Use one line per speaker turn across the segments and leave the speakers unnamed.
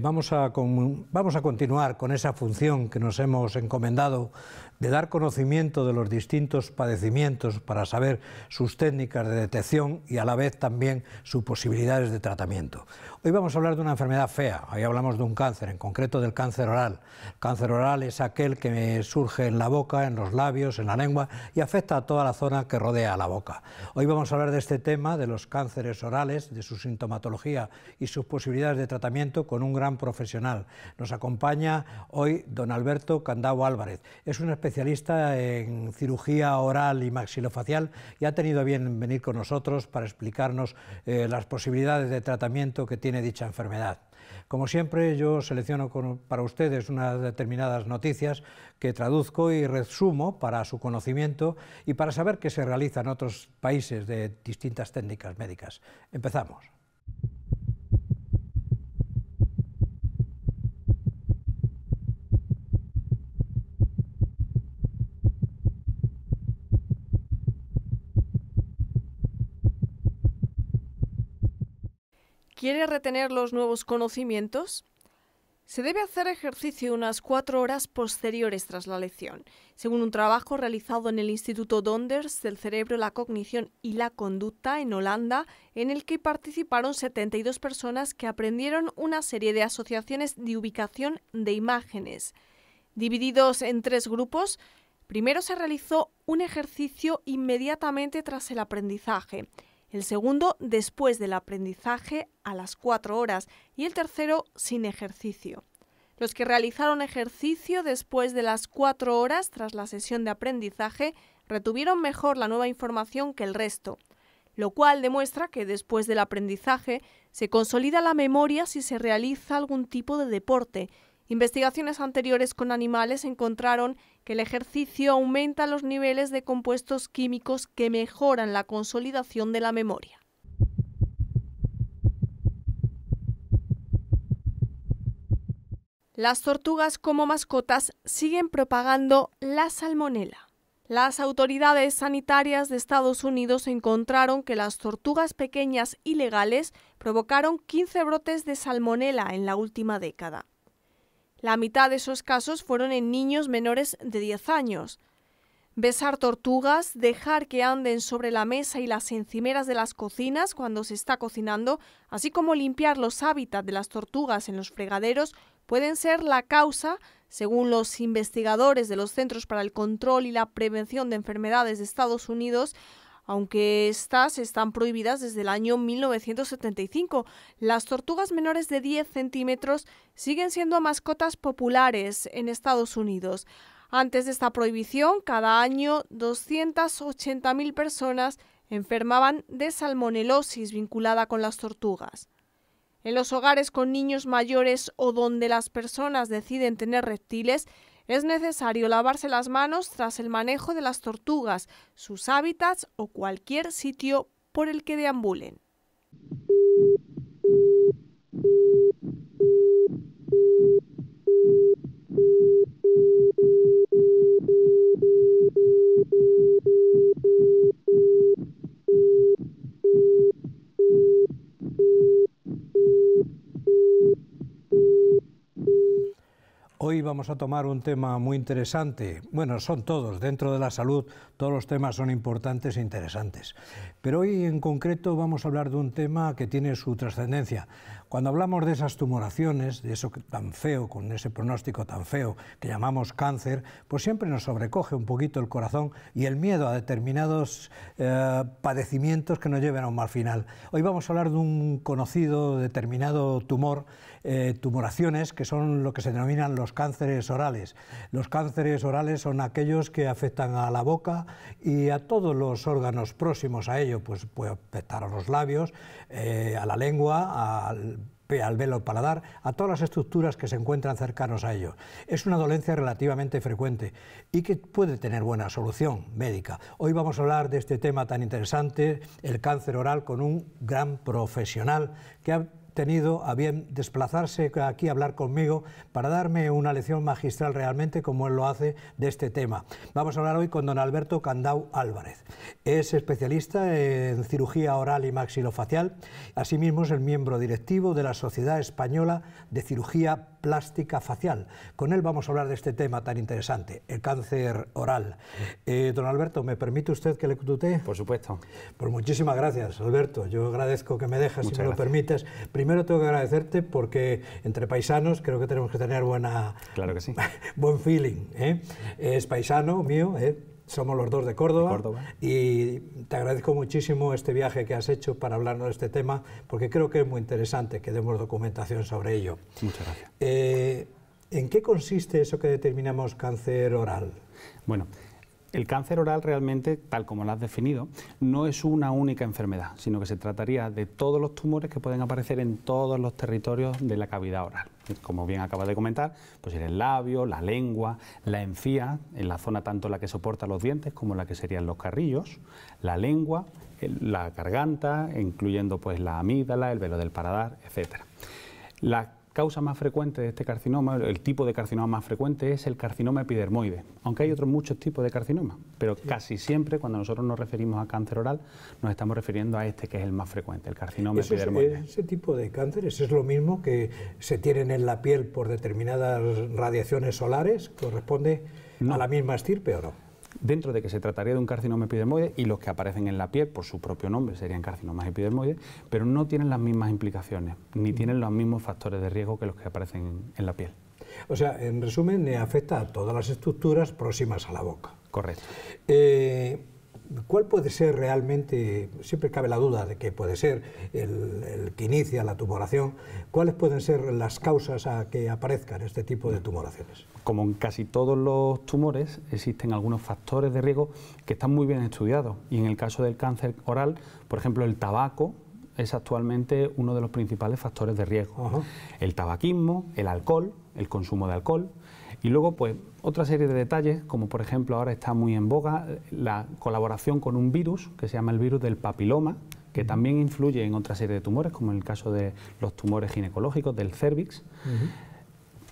vamos a, vamos a continuar con esa función que nos hemos encomendado de dar conocimiento de los distintos padecimientos para saber sus técnicas de detección y a la vez también sus posibilidades de tratamiento. Hoy vamos a hablar de una enfermedad fea, hoy hablamos de un cáncer, en concreto del cáncer oral. Cáncer oral es aquel que surge en la boca, en los labios, en la lengua y afecta a toda la zona que rodea la boca. Hoy vamos a hablar de este tema, de los cánceres orales, de su sintomatología y sus posibilidades de tratamiento con un gran profesional. Nos acompaña hoy don Alberto Candao Álvarez. Es un en cirugía oral y maxilofacial y ha tenido bien venir con nosotros para explicarnos eh, las posibilidades de tratamiento que tiene tiene dicha enfermedad. Como siempre, yo selecciono para ustedes unas determinadas noticias que traduzco y resumo para su conocimiento y para saber qué se realiza en otros países de distintas técnicas médicas. Empezamos.
¿Quiere retener los nuevos conocimientos? Se debe hacer ejercicio unas cuatro horas posteriores tras la lección, según un trabajo realizado en el Instituto Donders del Cerebro, la Cognición y la Conducta en Holanda, en el que participaron 72 personas que aprendieron una serie de asociaciones de ubicación de imágenes. Divididos en tres grupos, primero se realizó un ejercicio inmediatamente tras el aprendizaje el segundo después del aprendizaje a las cuatro horas y el tercero sin ejercicio. Los que realizaron ejercicio después de las cuatro horas tras la sesión de aprendizaje retuvieron mejor la nueva información que el resto, lo cual demuestra que después del aprendizaje se consolida la memoria si se realiza algún tipo de deporte Investigaciones anteriores con animales encontraron que el ejercicio aumenta los niveles de compuestos químicos que mejoran la consolidación de la memoria. Las tortugas como mascotas siguen propagando la salmonela. Las autoridades sanitarias de Estados Unidos encontraron que las tortugas pequeñas ilegales provocaron 15 brotes de salmonela en la última década. La mitad de esos casos fueron en niños menores de 10 años. Besar tortugas, dejar que anden sobre la mesa y las encimeras de las cocinas cuando se está cocinando, así como limpiar los hábitats de las tortugas en los fregaderos, pueden ser la causa, según los investigadores de los Centros para el Control y la Prevención de Enfermedades de Estados Unidos, aunque estas están prohibidas desde el año 1975. Las tortugas menores de 10 centímetros siguen siendo mascotas populares en Estados Unidos. Antes de esta prohibición, cada año 280.000 personas enfermaban de salmonelosis vinculada con las tortugas. En los hogares con niños mayores o donde las personas deciden tener reptiles, es necesario lavarse las manos tras el manejo de las tortugas, sus hábitats o cualquier sitio por el que deambulen.
Vamos a tomar un tema muy interesante. Bueno, son todos, dentro de la salud todos los temas son importantes e interesantes. Pero hoy en concreto vamos a hablar de un tema que tiene su trascendencia. Cuando hablamos de esas tumoraciones, de eso tan feo, con ese pronóstico tan feo que llamamos cáncer, pues siempre nos sobrecoge un poquito el corazón y el miedo a determinados eh, padecimientos que nos lleven a un mal final. Hoy vamos a hablar de un conocido determinado tumor eh, tumoraciones, que son lo que se denominan los cánceres orales. Los cánceres orales son aquellos que afectan a la boca y a todos los órganos próximos a pues puede afectar a los labios, eh, a la lengua, al al velo paladar, a todas las estructuras que se encuentran cercanos a ello. Es una dolencia relativamente frecuente y que puede tener buena solución médica. Hoy vamos a hablar de este tema tan interesante, el cáncer oral, con un gran profesional que ha tenido a bien desplazarse aquí a hablar conmigo para darme una lección magistral realmente como él lo hace de este tema. Vamos a hablar hoy con don Alberto Candau Álvarez. Es especialista en cirugía oral y maxilofacial, asimismo es el miembro directivo de la Sociedad Española de Cirugía plástica facial. Con él vamos a hablar de este tema tan interesante, el cáncer oral. Eh, don Alberto, ¿me permite usted que le tutee?
Por supuesto.
Pues muchísimas gracias, Alberto. Yo agradezco que me dejes, si me lo permites. Primero tengo que agradecerte porque entre paisanos creo que tenemos que tener buena...
Claro que sí.
buen feeling. ¿eh? Es paisano mío, ¿eh? somos los dos de Córdoba, y te agradezco muchísimo este viaje que has hecho para hablarnos de este tema, porque creo que es muy interesante que demos documentación sobre ello.
Muchas gracias.
Eh, ¿En qué consiste eso que determinamos cáncer oral?
Bueno, el cáncer oral realmente, tal como lo has definido, no es una única enfermedad, sino que se trataría de todos los tumores que pueden aparecer en todos los territorios de la cavidad oral. Como bien acabas de comentar, pues el labio, la lengua, la encía, en la zona tanto la que soporta los dientes como la que serían los carrillos, la lengua, la garganta, incluyendo pues la amígdala, el velo del paladar, etcétera causa más frecuente de este carcinoma, el tipo de carcinoma más frecuente es el carcinoma epidermoide, aunque hay otros muchos tipos de carcinoma, pero casi siempre cuando nosotros nos referimos a cáncer oral nos estamos refiriendo a este que es el más frecuente, el carcinoma epidermoide.
ese tipo de cánceres es lo mismo que se tienen en la piel por determinadas radiaciones solares, corresponde a la misma estirpe o no?
Dentro de que se trataría de un carcinoma epidermoide y los que aparecen en la piel por su propio nombre serían carcinomas epidermoides, pero no tienen las mismas implicaciones ni tienen los mismos factores de riesgo que los que aparecen en la piel.
O sea, en resumen, afecta a todas las estructuras próximas a la boca.
Correcto.
Eh, ¿Cuál puede ser realmente, siempre cabe la duda de que puede ser el, que inicia la tumoración, cuáles pueden ser las causas a que aparezcan este tipo de tumoraciones?
Como en casi todos los tumores, existen algunos factores de riesgo que están muy bien estudiados y en el caso del cáncer oral, por ejemplo, el tabaco es actualmente uno de los principales factores de riesgo. El tabaquismo, el alcohol, el consumo de alcohol, y luego, pues, otra serie de detalles, como por ejemplo ahora está muy en boga la colaboración con un virus que se llama el virus del papiloma, que también influye en otra serie de tumores, como en el caso de los tumores ginecológicos, del cervix.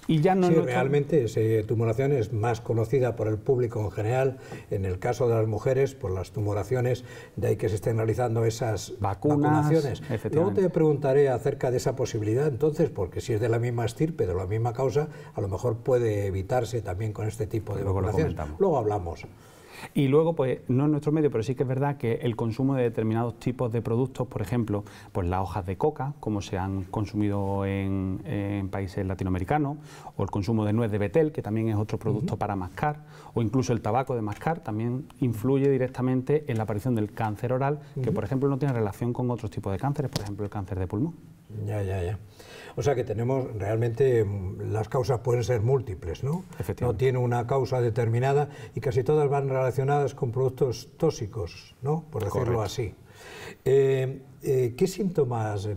Y ya no sí, realmente esa tumoración es más conocida por el público en general, en el caso de las mujeres, por las tumoraciones, de ahí que se estén realizando esas vacunaciones. Luego te preguntaré acerca de esa posibilidad, entonces, porque si es de la misma estirpe, de la misma causa, a lo mejor puede evitarse también con este tipo de vacunaciones. Luego hablamos.
Y luego, pues no es nuestro medio, pero sí que es verdad que el consumo de determinados tipos de productos, por ejemplo, pues las hojas de coca, como se han consumido en, países latinoamericanos, o el consumo de nuez de betel, que también es otro producto para mascar, o incluso el tabaco de mascar, también influye directamente en la aparición del cáncer oral, que por ejemplo no tiene relación con otros tipos de cánceres, por ejemplo el cáncer de pulmón.
Ya, ya, ya. O sea que tenemos realmente mm, las causas pueden ser múltiples, ¿no? No tiene una causa determinada y casi todas van relacionadas con productos tóxicos, ¿no? Por decirlo así. Eh, eh, ¿Qué síntomas eh,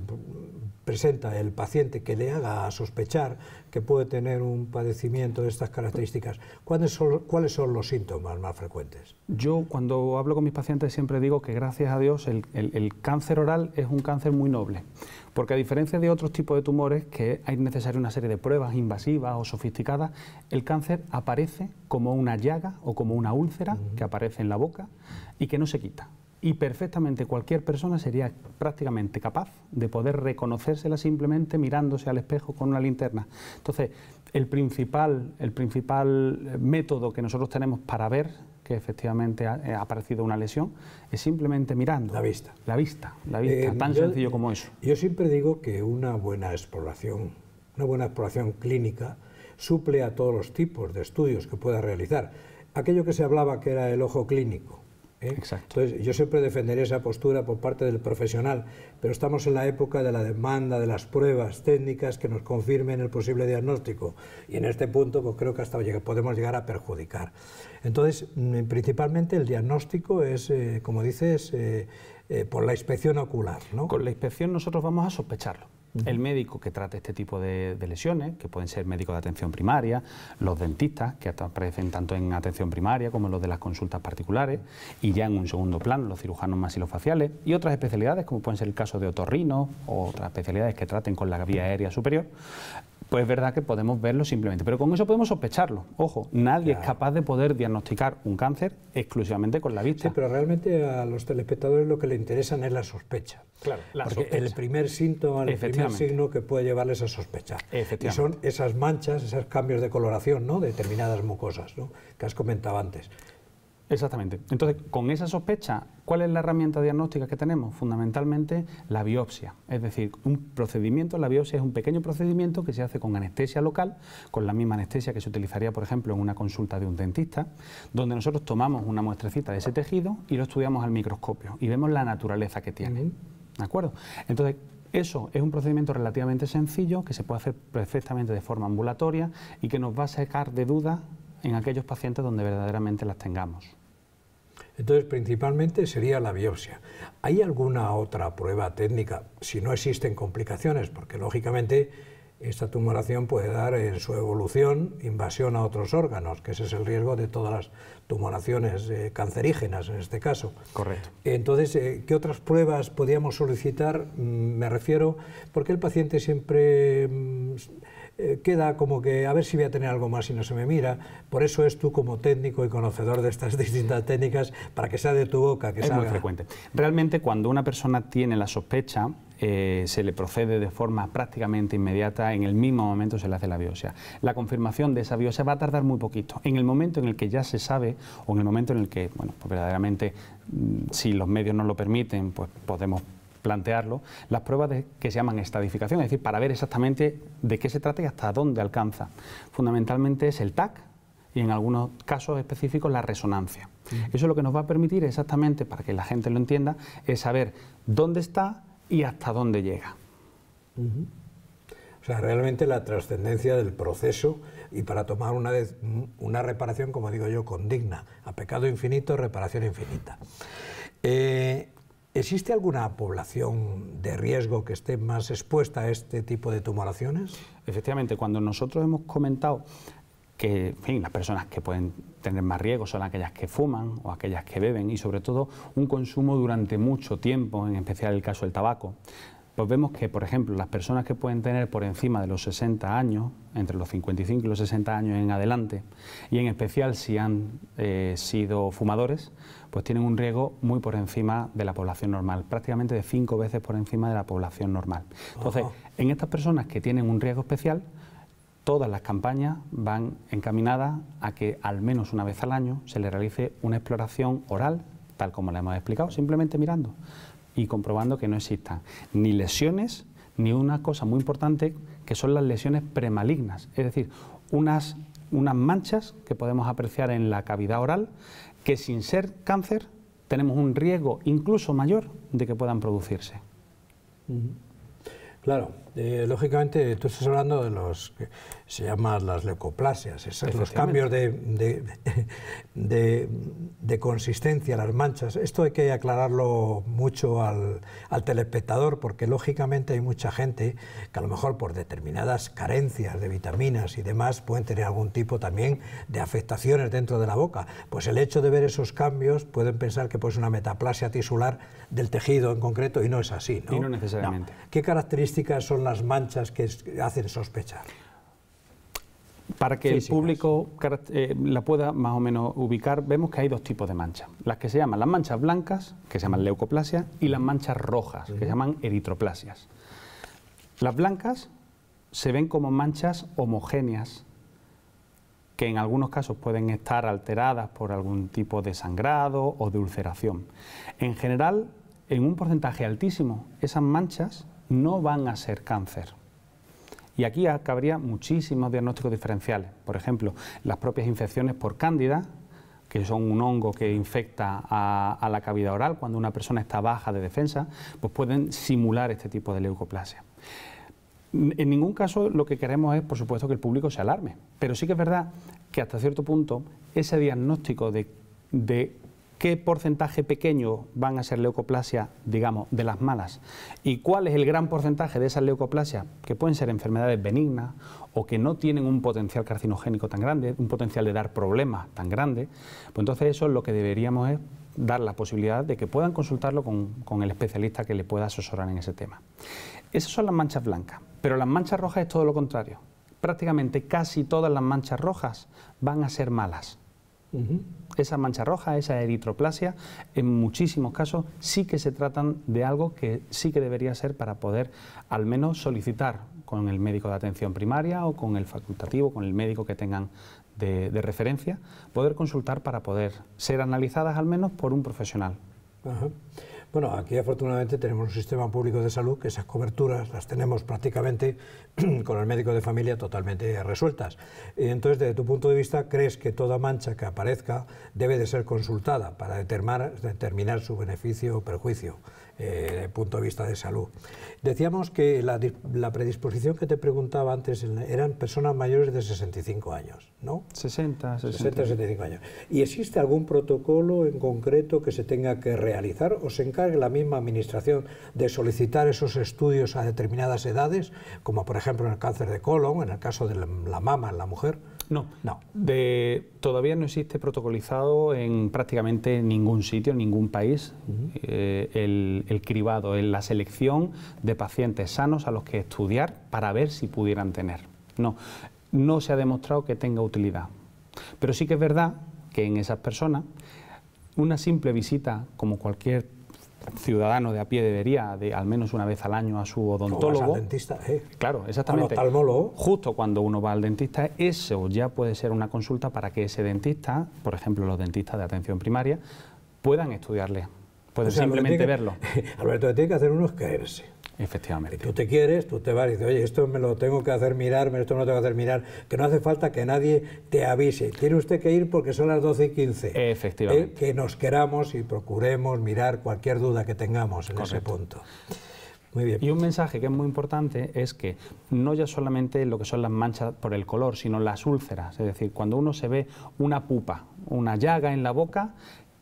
presenta el paciente que le haga sospechar que puede tener un padecimiento de estas características? ¿Cuáles son, ¿Cuáles son los síntomas más frecuentes?
Yo cuando hablo con mis pacientes siempre digo que gracias a Dios el, el cáncer oral es un cáncer muy noble, porque a diferencia de otros tipos de tumores que hay necesaria una serie de pruebas invasivas o sofisticadas, el cáncer aparece como una llaga o como una úlcera que aparece en la boca y que no se quita y perfectamente cualquier persona sería prácticamente capaz de poder reconocérsela simplemente mirándose al espejo con una linterna. Entonces, el principal, el principal método que nosotros tenemos para ver que efectivamente ha, eh, aparecido una lesión es simplemente mirando.
La vista.
La vista, la vista, eh, tan sencillo como eso.
Yo siempre digo que una buena exploración, una buena exploración clínica suple a todos los tipos de estudios que pueda realizar. Aquello que se hablaba que era el ojo clínico, ¿eh? Entonces, yo siempre defenderé esa postura por parte del profesional, pero estamos en la época de la demanda de las pruebas técnicas que nos confirmen el posible diagnóstico y en este punto pues, creo que hasta podemos llegar a perjudicar. Entonces, mm, principalmente el diagnóstico es, eh, como dices, eh, por la inspección ocular. ¿no?
Con la inspección nosotros vamos a sospecharlo El médico que trate este tipo de, lesiones, que pueden ser médicos de atención primaria, los dentistas, que aparecen tanto en atención primaria como en los de las consultas particulares, y ya en un segundo plano los cirujanos masilofaciales, y otras especialidades, como pueden ser el caso de otorrino o otras especialidades que traten con la vía aérea superior, pues es verdad que podemos verlo simplemente. Pero con eso podemos sospecharlo. Ojo, nadie es capaz de poder diagnosticar un cáncer exclusivamente con la vista.
Sí, pero realmente a los telespectadores lo que le interesan es la sospecha.
Claro,
la Porque el primer síntoma, el primer signo que puede llevarles a sospechar. Y son esas manchas, esos cambios de coloración, ¿no? De determinadas mucosas, ¿no? Que has comentado antes.
Exactamente. Entonces, con esa sospecha, ¿cuál es la herramienta diagnóstica que tenemos? Fundamentalmente la biopsia. Es decir, un procedimiento, la biopsia es un pequeño procedimiento que se hace con anestesia local, con la misma anestesia que se utilizaría, por ejemplo, en una consulta de un dentista, donde nosotros tomamos una muestrecita de ese tejido y lo estudiamos al microscopio y vemos la naturaleza que tiene. ¿De acuerdo? Entonces, eso es un procedimiento relativamente sencillo que se puede hacer perfectamente de forma ambulatoria y que nos va a sacar de dudas en aquellos pacientes donde verdaderamente las tengamos.
Entonces, principalmente sería la biopsia. ¿Hay alguna otra prueba técnica, si no existen complicaciones? Porque, lógicamente, esta tumoración puede dar en su evolución invasión a otros órganos, que ese es el riesgo de todas las tumoraciones eh, cancerígenas en este caso.
Correcto.
Entonces, eh, ¿qué otras pruebas podríamos solicitar? Mm, me refiero, porque el paciente siempre... Mm, queda como que a ver si voy a tener algo más y no se me mira. Por eso es tú como técnico y conocedor de estas distintas técnicas para que sea de tu boca. Que
es muy frecuente. Realmente cuando una persona tiene la sospecha, eh, se le procede de forma prácticamente inmediata, en el mismo momento se le hace la biopsia. La confirmación de esa biopsia va a tardar muy poquito. En el momento en el que ya se sabe o en el momento en el que, bueno, pues verdaderamente, mm, si los medios nos lo permiten, pues podemos plantearlo, las pruebas de, que se llaman estadificación, es decir, para ver exactamente de qué se trata y hasta dónde alcanza. Fundamentalmente es el TAC y en algunos casos específicos la resonancia. Eso lo que nos va a permitir exactamente, para que la gente lo entienda, es saber dónde está y hasta dónde llega.
O sea, realmente la trascendencia del proceso y para tomar una, una reparación, como digo yo, condigna. A pecado infinito, reparación infinita. Eh, ¿Existe alguna población de riesgo que esté más expuesta a este tipo de tumoraciones?
Efectivamente, cuando nosotros hemos comentado que las personas que pueden tener más riesgo son aquellas que fuman o aquellas que beben y sobre todo un consumo durante mucho tiempo, en especial el caso del tabaco, pues vemos que, por ejemplo, las personas que pueden tener por encima de los 60 años, entre los 55 y los 60 años en adelante, y en especial si han eh, sido fumadores, pues tienen un riesgo muy por encima de la población normal, prácticamente de cinco veces por encima de la población normal. Entonces, en estas personas que tienen un riesgo especial, todas las campañas van encaminadas a que al menos una vez al año se le realice una exploración oral, tal como le hemos explicado, simplemente mirando y comprobando que no existan ni lesiones ni una cosa muy importante que son las lesiones premalignas, es decir, unas, unas manchas que podemos apreciar en la cavidad oral que sin ser cáncer tenemos un riesgo incluso mayor de que puedan producirse.
Claro, eh, lógicamente tú estás hablando de los se llaman las leucoplasias, esos, los cambios de, de, consistencia, las manchas. Esto hay que aclararlo mucho al, al, telespectador porque lógicamente hay mucha gente que a lo mejor por determinadas carencias de vitaminas y demás pueden tener algún tipo también de afectaciones dentro de la boca. Pues el hecho de ver esos cambios pueden pensar que pues una metaplasia tisular del tejido en concreto y no es así. ¿no?
Y no necesariamente.
¿Qué características son las manchas que hacen sospechar?
Para que el público eh, la pueda más o menos ubicar, vemos que hay dos tipos de manchas. Las que se llaman las manchas blancas, que se llaman leucoplasia, y las manchas rojas, que se llaman eritroplasias. Las blancas se ven como manchas homogéneas, que en algunos casos pueden estar alteradas por algún tipo de sangrado o de ulceración. En general, en un porcentaje altísimo, esas manchas no van a ser cáncer. Y aquí cabría muchísimos diagnósticos diferenciales. Por ejemplo, las propias infecciones por cándida, que son un hongo que infecta a, la cavidad oral cuando una persona está baja de defensa, pues pueden simular este tipo de leucoplasia. En ningún caso lo que queremos es, por supuesto, que el público se alarme, pero sí que es verdad que hasta cierto punto ese diagnóstico de, ¿Qué porcentaje pequeño van a ser leucoplasia, digamos, de las malas? ¿Y cuál es el gran porcentaje de esas leucoplasias que pueden ser enfermedades benignas o que no tienen un potencial carcinogénico tan grande, un potencial de dar problemas tan grande? Pues entonces eso es lo que deberíamos es dar la posibilidad de que puedan consultarlo con, con el especialista que le pueda asesorar en ese tema. Esas son las manchas blancas, pero las manchas rojas es todo lo contrario. Prácticamente casi todas las manchas rojas van a ser malas. Esa mancha roja, esa eritroplasia, en muchísimos casos sí que se tratan de algo que sí que debería ser para poder al menos solicitar con el médico de atención primaria o con el facultativo, con el médico que tengan de, referencia, poder consultar para poder ser analizadas al menos por un profesional.
Bueno, aquí afortunadamente tenemos un sistema público de salud que esas coberturas las tenemos prácticamente con el médico de familia totalmente resueltas. Y entonces, desde tu punto de vista, ¿crees que toda mancha que aparezca debe de ser consultada para determinar, determinar su beneficio o perjuicio? Eh, desde el punto de vista de salud. Decíamos que la, predisposición que te preguntaba antes eran personas mayores de 65 años, ¿no?
60, 60,
65 años. ¿Y existe algún protocolo en concreto que se tenga que realizar o se encargue la misma administración de solicitar esos estudios a determinadas edades, como por ejemplo en el cáncer de colon, en el caso de la mama en la mujer?
No, no. De, todavía no existe protocolizado en prácticamente ningún sitio, en ningún país, eh, el, el, cribado, en la selección de pacientes sanos a los que estudiar para ver si pudieran tener. No, no se ha demostrado que tenga utilidad. Pero sí que es verdad que en esas personas una simple visita, como cualquier ciudadano de a pie debería de al menos una vez al año a su odontólogo.
al dentista, ¿eh?
Claro, exactamente.
Al oftalmólogo.
Justo cuando uno va al dentista, eso ya puede ser una consulta para que ese dentista, por ejemplo los dentistas de atención primaria, puedan estudiarle, pueden simplemente verlo.
Alberto, lo que tiene que hacer uno es caerse.
Efectivamente.
tú te quieres, tú te vas y dices, oye, esto me lo tengo que hacer mirar, esto me lo tengo que hacer mirar, que no hace falta que nadie te avise. Tiene usted que ir porque son las 12 y 15.
Efectivamente.
Eh, que nos queramos y procuremos mirar cualquier duda que tengamos en ese punto.
Muy bien. Y un mensaje que es muy importante es que no ya solamente lo que son las manchas por el color, sino las úlceras. Es decir, cuando uno se ve una pupa, una llaga en la boca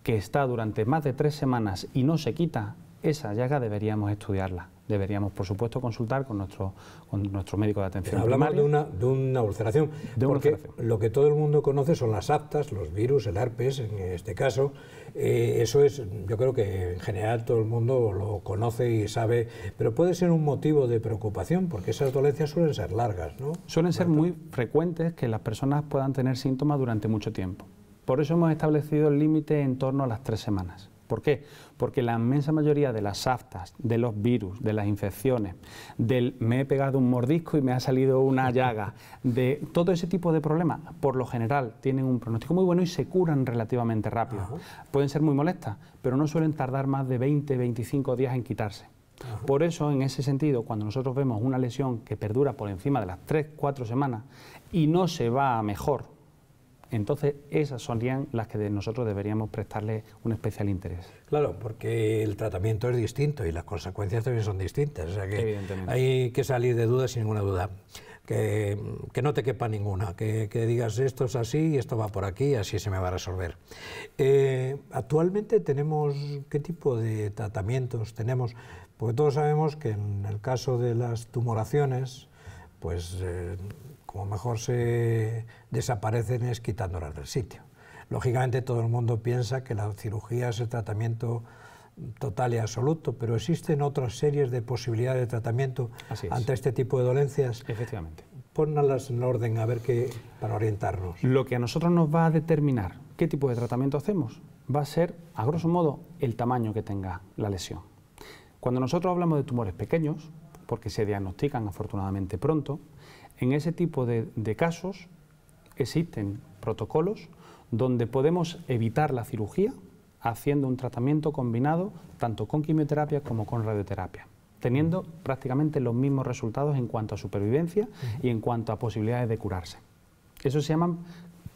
que está durante más de tres semanas y no se quita, esa llaga deberíamos estudiarla deberíamos, por supuesto, consultar con nuestro, con nuestro médico de atención
Hablamos de una, de una ulceración, de porque lo que todo el mundo conoce son las aftas, los virus, el herpes, en este caso. Eh, eso es, yo creo que en general todo el mundo lo conoce y sabe, pero puede ser un motivo de preocupación, porque esas dolencias suelen ser largas, ¿no?
Suelen ser muy frecuentes que las personas puedan tener síntomas durante mucho tiempo. Por eso hemos establecido el límite en torno a las tres semanas. ¿Por qué? Porque la inmensa mayoría de las aftas, de los virus, de las infecciones, del me he pegado un mordisco y me ha salido una llaga, de todo ese tipo de problemas, por lo general tienen un pronóstico muy bueno y se curan relativamente rápido. Pueden ser muy molestas, pero no suelen tardar más de 20, 25 días en quitarse. Por eso, en ese sentido, cuando nosotros vemos una lesión que perdura por encima de las 3, 4 semanas y no se va a mejor, entonces, esas serían las que nosotros deberíamos prestarle un especial interés.
Claro, porque el tratamiento es distinto y las consecuencias también son distintas. O sea que hay que salir de dudas sin ninguna duda. Que, no te quepa ninguna, que, digas esto es así y esto va por aquí y así se me va a resolver. Eh, actualmente tenemos, ¿qué tipo de tratamientos tenemos? Porque todos sabemos que en el caso de las tumoraciones, pues eh, como mejor se desaparecen es quitándolas del sitio. Lógicamente todo el mundo piensa que la cirugía es el tratamiento total y absoluto, pero existen otras series de posibilidades de tratamiento ante este tipo de dolencias.
Efectivamente.
Pónganlas en orden a ver qué para orientarnos.
Lo que a nosotros nos va a determinar qué tipo de tratamiento hacemos va a ser, a grosso modo, el tamaño que tenga la lesión. Cuando nosotros hablamos de tumores pequeños, porque se diagnostican afortunadamente pronto, en ese tipo de, casos existen protocolos donde podemos evitar la cirugía haciendo un tratamiento combinado tanto con quimioterapia como con radioterapia, teniendo prácticamente los mismos resultados en cuanto a supervivencia y en cuanto a posibilidades de curarse. Eso se llaman,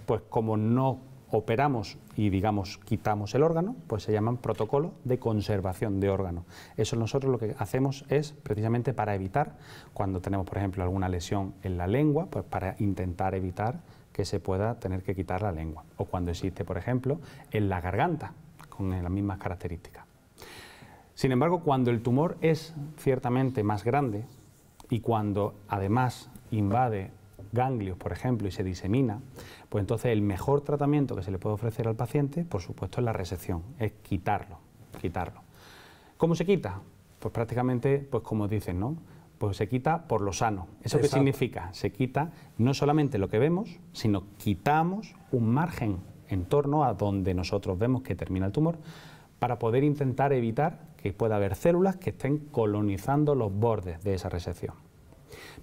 pues como no operamos y digamos quitamos el órgano, pues se llaman protocolos de conservación de órgano. Eso nosotros lo que hacemos es precisamente para evitar, cuando tenemos por ejemplo alguna lesión en la lengua, pues para intentar evitar que se pueda tener que quitar la lengua. O cuando existe, por ejemplo, en la garganta, con las mismas características. Sin embargo, cuando el tumor es ciertamente más grande y cuando además invade ganglios, por ejemplo, y se disemina, pues entonces el mejor tratamiento que se le puede ofrecer al paciente, por supuesto, es la resección, es quitarlo, quitarlo. ¿Cómo se quita? Pues prácticamente, pues como dicen, ¿no? Pues se quita por lo sano. ¿Eso qué significa? Se quita no solamente lo que vemos, sino quitamos un margen en torno a donde nosotros vemos que termina el tumor para poder intentar evitar que pueda haber células que estén colonizando los bordes de esa resección.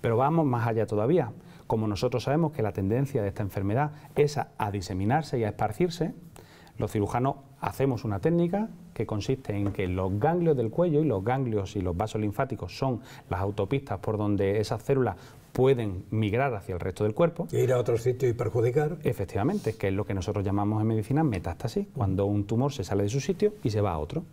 Pero vamos más allá todavía. Como nosotros sabemos que la tendencia de esta enfermedad es a, diseminarse y a esparcirse, los cirujanos hacemos una técnica que consiste en que los ganglios del cuello y los ganglios y los vasos linfáticos son las autopistas por donde esas células pueden migrar hacia el resto del cuerpo.
Y ir a otro sitio y perjudicar.
Efectivamente, que es lo que nosotros llamamos en medicina metástasis, cuando un tumor se sale de su sitio y se va a otro.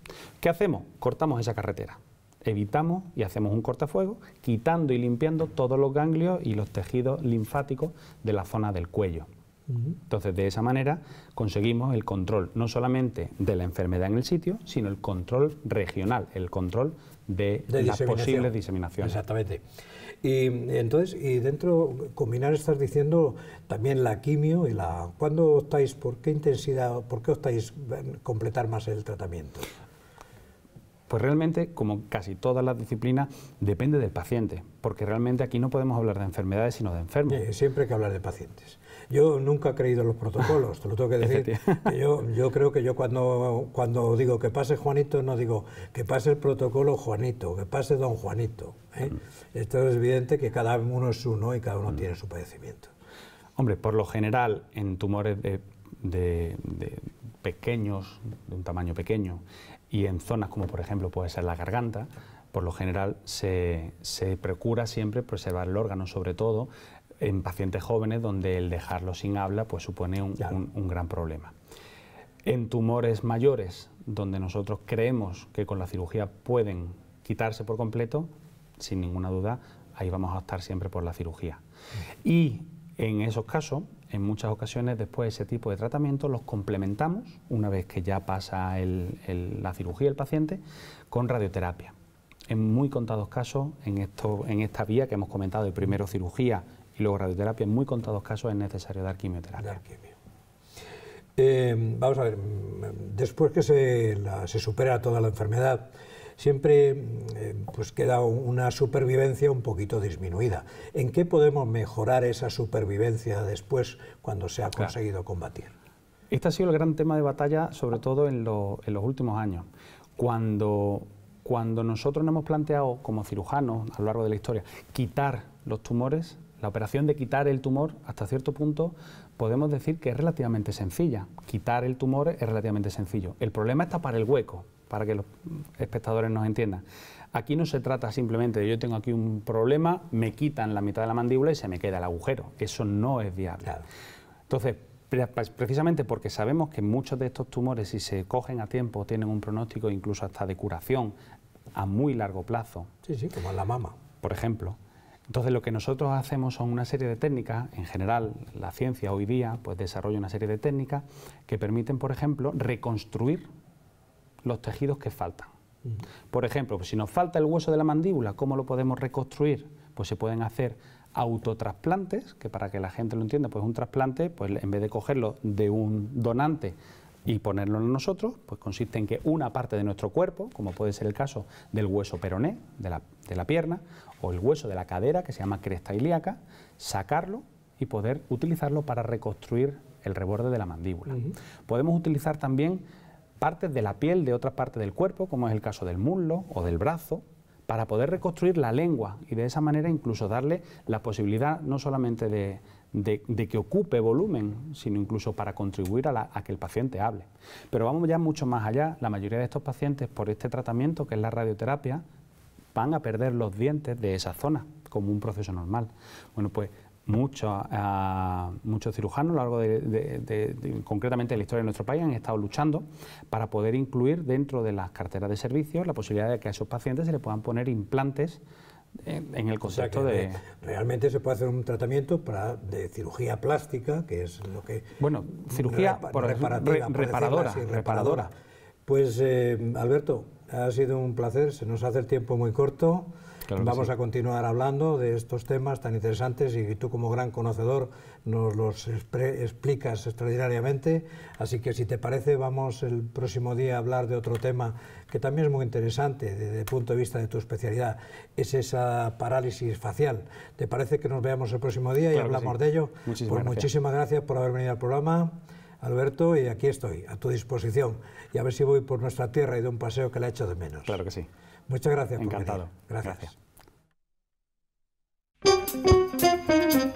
¿Qué hacemos? Cortamos esa carretera. Evitamos y hacemos un cortafuego, quitando y limpiando todos los ganglios y los tejidos linfáticos de la zona del cuello. Entonces, de esa manera conseguimos el control no solamente de la enfermedad en el sitio, sino el control regional, el control de, las posibles diseminaciones.
Exactamente. Y entonces, y dentro, combinar, estás diciendo también la quimio y la... ¿Cuándo optáis, por qué intensidad, por qué optáis completar más el tratamiento?
Pues realmente, como casi todas las disciplinas, depende del paciente, porque realmente aquí no podemos hablar de enfermedades, sino de enfermos.
siempre hay que hablar de pacientes. Yo nunca he creído en los protocolos, te lo tengo que decir. yo, yo creo que yo cuando, cuando digo que pase Juanito, no digo que pase el protocolo Juanito, que pase don Juanito. ¿eh? Mm. Esto es evidente que cada uno es uno y cada uno mm. tiene su padecimiento.
Hombre, por lo general, en tumores de, de, pequeños, de un tamaño pequeño, y en zonas como por ejemplo puede ser la garganta, por lo general se, se procura siempre preservar el órgano, sobre todo en pacientes jóvenes donde el dejarlo sin habla pues supone un, gran problema. En tumores mayores, donde nosotros creemos que con la cirugía pueden quitarse por completo, sin ninguna duda, ahí vamos a optar siempre por la cirugía. Y en esos casos, en muchas ocasiones después ese tipo de tratamiento los complementamos, una vez que ya pasa la cirugía el paciente, con radioterapia. En muy contados casos, en, esto, en esta vía que hemos comentado de primero cirugía y luego radioterapia, en muy contados casos es necesario dar quimioterapia.
Eh, vamos a ver, después que se, supera toda la enfermedad, siempre eh, pues queda una supervivencia un poquito disminuida. ¿En qué podemos mejorar esa supervivencia después cuando se ha conseguido combatir?
Este ha sido el gran tema de batalla, sobre todo en, en los últimos años. Cuando, cuando nosotros nos hemos planteado como cirujanos a lo largo de la historia quitar los tumores, la operación de quitar el tumor, hasta cierto punto, podemos decir que es relativamente sencilla. Quitar el tumor es relativamente sencillo. El problema está para el hueco, para que los espectadores nos entiendan. Aquí no se trata simplemente de yo tengo aquí un problema, me quitan la mitad de la mandíbula y se me queda el agujero. Eso no es viable. Entonces, pues, precisamente porque sabemos que muchos de estos tumores, si se cogen a tiempo, tienen un pronóstico incluso hasta de curación a muy largo plazo.
Sí, sí, como en la mama.
Por ejemplo. Entonces lo que nosotros hacemos son una serie de técnicas, en general la ciencia hoy día pues desarrolla una serie de técnicas que permiten, por ejemplo, reconstruir los tejidos que faltan. Por ejemplo, pues si nos falta el hueso de la mandíbula, ¿cómo lo podemos reconstruir? Pues se pueden hacer autotrasplantes, que para que la gente lo entienda, pues un trasplante, pues en vez de cogerlo de un donante y ponerlo en nosotros, pues consiste en que una parte de nuestro cuerpo, como puede ser el caso del hueso peroné, de la, de la pierna, o el hueso de la cadera, que se llama cresta ilíaca, sacarlo y poder utilizarlo para reconstruir el reborde de la mandíbula. Podemos utilizar también partes de la piel de otra parte del cuerpo, como es el caso del muslo o del brazo, para poder reconstruir la lengua y de esa manera incluso darle la posibilidad no solamente de, que ocupe volumen, sino incluso para contribuir a, a, que el paciente hable. Pero vamos ya mucho más allá. La mayoría de estos pacientes, por este tratamiento, que es la radioterapia, van a perder los dientes de esa zona, como un proceso normal. Bueno, pues muchos, ah, muchos cirujanos a lo largo de, concretamente de la historia de nuestro país han estado luchando para poder incluir dentro de las carteras de servicios la posibilidad de que a esos pacientes se le puedan poner implantes en, el concepto de...
Realmente se puede hacer un tratamiento para, de cirugía plástica, que es lo que...
Bueno, cirugía reparadora, reparadora
Pues eh, Alberto, ha sido un placer, se nos hace el tiempo muy corto. Vamos a continuar hablando de estos temas tan interesantes y tú como gran conocedor nos los explicas extraordinariamente. Así que si te parece vamos el próximo día a hablar de otro tema que también es muy interesante desde el punto de vista de tu especialidad, es esa parálisis facial. ¿Te parece que nos veamos el próximo día y hablamos de ello?
Muchísimas
pues
gracias.
muchísimas gracias por haber venido al programa. Alberto, y aquí estoy, a tu disposición. Y a ver si voy por nuestra tierra y de un paseo que le he hecho de menos.
Claro que sí.
Muchas gracias
Encantado.
por venir. Gracias.
gracias.